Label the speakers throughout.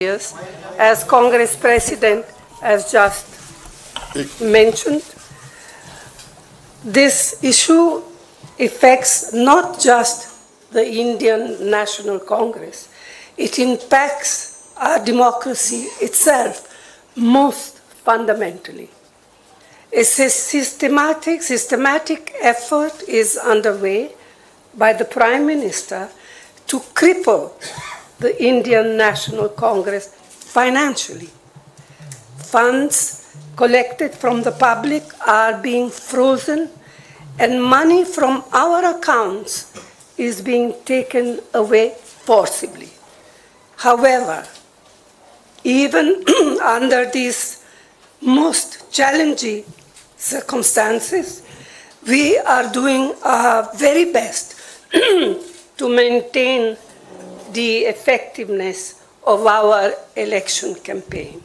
Speaker 1: years, as Congress President has just mentioned. This issue affects not just the Indian National Congress, it impacts our democracy itself most fundamentally. A systematic, systematic effort is underway by the Prime Minister to cripple the Indian National Congress financially. Funds collected from the public are being frozen, and money from our accounts is being taken away forcibly. However, even under these most challenging circumstances, we are doing our very best to maintain the effectiveness of our election campaign.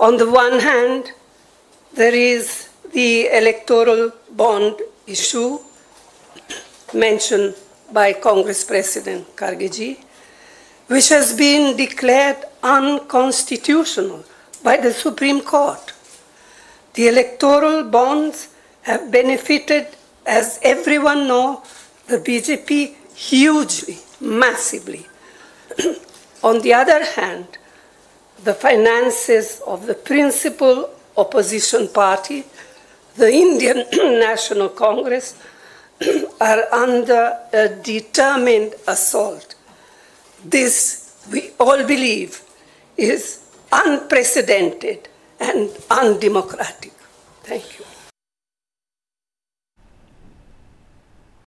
Speaker 1: On the one hand, there is the electoral bond issue mentioned by Congress President Khargeji, which has been declared unconstitutional by the Supreme Court. The electoral bonds have benefited, as everyone knows, the BJP hugely massively. On the other hand, the finances of the principal opposition party, the Indian National Congress, are under a determined assault. This, we all believe, is unprecedented and undemocratic. Thank you.